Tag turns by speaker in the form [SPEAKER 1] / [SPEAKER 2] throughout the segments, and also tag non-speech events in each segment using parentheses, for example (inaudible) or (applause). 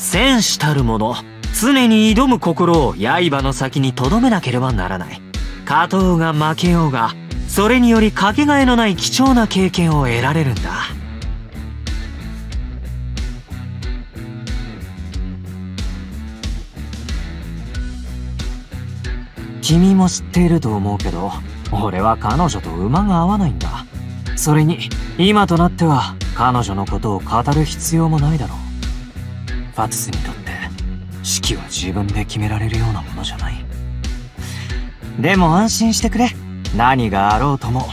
[SPEAKER 1] 戦士たる者常に挑む心を刃の先に留めなければならない。勝とうが負けようがそれによりかけがえのない貴重な経験を得られるんだ。君も知っていると思うけど俺は彼女と馬が合わないんだ。それに今となっては彼女のことを語る必要もないだろう。ファトゥスにとって四季は自分で決められるようなものじゃない。でも安心してくれ。何があろうとも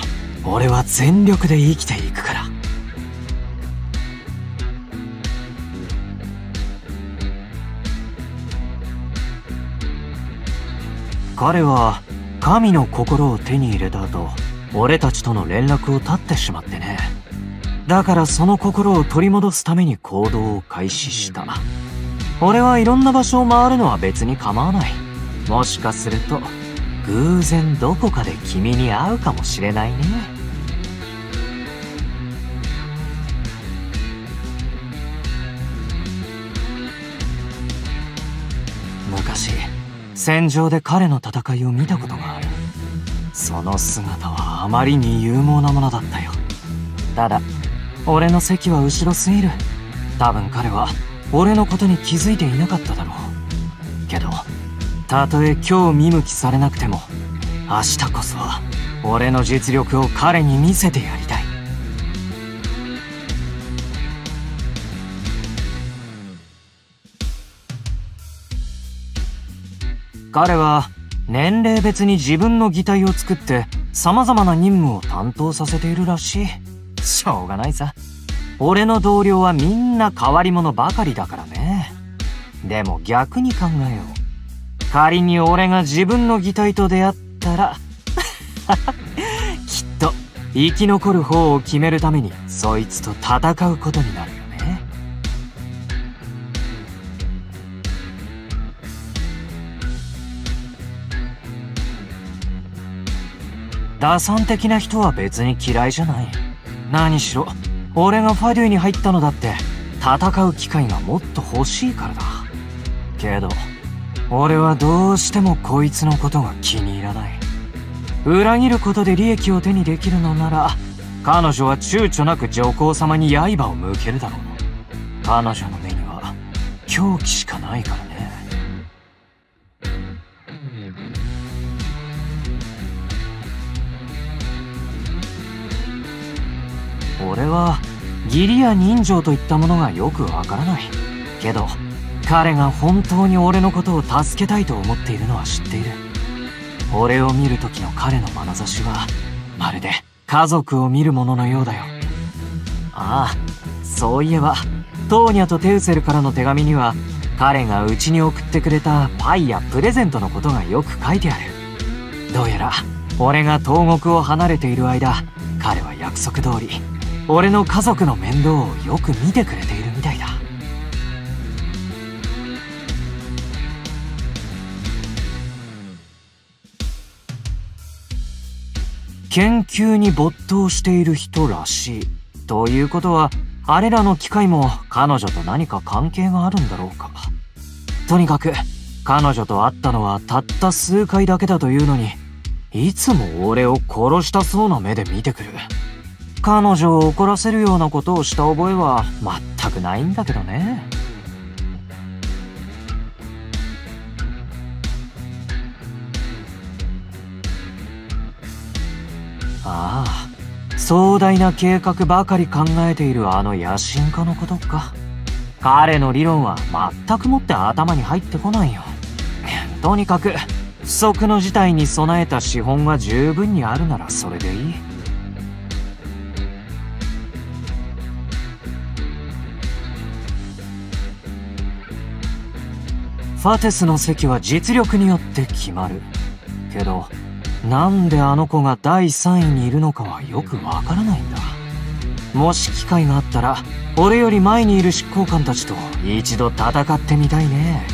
[SPEAKER 1] 俺は全力で生きていくから。彼は神の心を手に入れた後俺たちとの連絡を絶ってしまってね。だからその心を取り戻すために行動を開始した俺はいろんな場所を回るのは別に構わない。もしかすると偶然どこかで君に会うかもしれないね。昔戦場で彼の戦いを見たことがある。その姿はあまりに勇猛なものだったよ。ただ俺の席は後ろすぎる。多分彼は俺のことに気づいていなかっただろう。けどたとえ今日見向きされなくても明日こそは俺の実力を彼に見せてやりたい。彼は年齢別に自分の擬態を作って様々な任務を担当させているらしい。しょうがないさ。俺の同僚はみんな変わり者ばかりだからね。でも逆に考えよう。仮に俺が自分の擬態と出会ったら (laughs) きっと生き残る方を決めるためにそいつと戦うことになるよね。打算的な人は別に嫌いじゃない。何しろ俺がファデューに入ったのだって戦う機会がもっと欲しいからだ。けど俺はどうしてもこいつのことが気に入らない。裏切ることで利益を手にできるのなら彼女は躊躇なく上皇様に刃を向けるだろう。彼女の目には狂気しかないから。俺は義理や人情といったものがよくわからない。けど彼が本当に俺のことを助けたいと思っているのは知っている。俺を見る時の彼の眼差しはまるで家族を見るもののようだよ。ああそういえばトーニャとテウセルからの手紙には彼がうちに送ってくれたパイやプレゼントのことがよく書いてある。どうやら俺が東国を離れている間彼は約束通り俺の家族の面倒をよく見てくれているみたいだ。研究に没頭している人らしいということはあれらの機械も彼女と何か関係があるんだろうか。とにかく彼女と会ったのはたった数回だけだというのにいつも俺を殺したそうな目で見てくる。彼女を怒らせるようなことをした覚えは全くないんだけどね。ああ壮大な計画ばかり考えているあの野心家のことか。彼の理論は全くもって頭に入ってこないよ。とにかく不測の事態に備えた資本が十分にあるならそれでいい。ファテスの席は実力によって決まる。けどなんであの子が第3位にいるのかはよくわからないんだ。もし機会があったら俺より前にいる執行官たちと一度戦ってみたいね。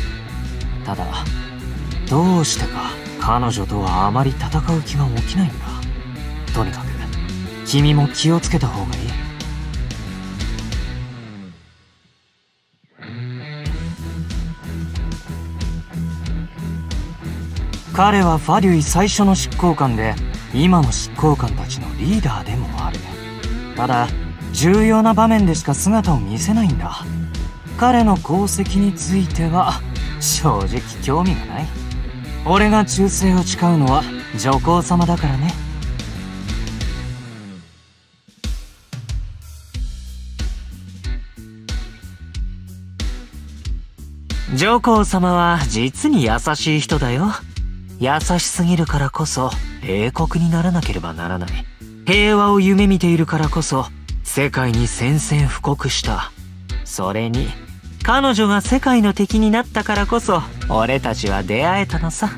[SPEAKER 1] ただどうしてか彼女とはあまり戦う気が起きないんだ。とにかく君も気をつけた方がいい。彼はファデュイ最初の執行官で今の執行官たちのリーダーでもある。ただ重要な場面でしか姿を見せないんだ。彼の功績については正直興味がない。俺が忠誠を誓うのは女皇様だからね。上皇様は実に優しい人だよ。優しすぎるからこそ英国にならなければならない。平和を夢見ているからこそ世界に宣戦布告した。それに彼女が世界の敵になったからこそ俺たちは出会えたのさ。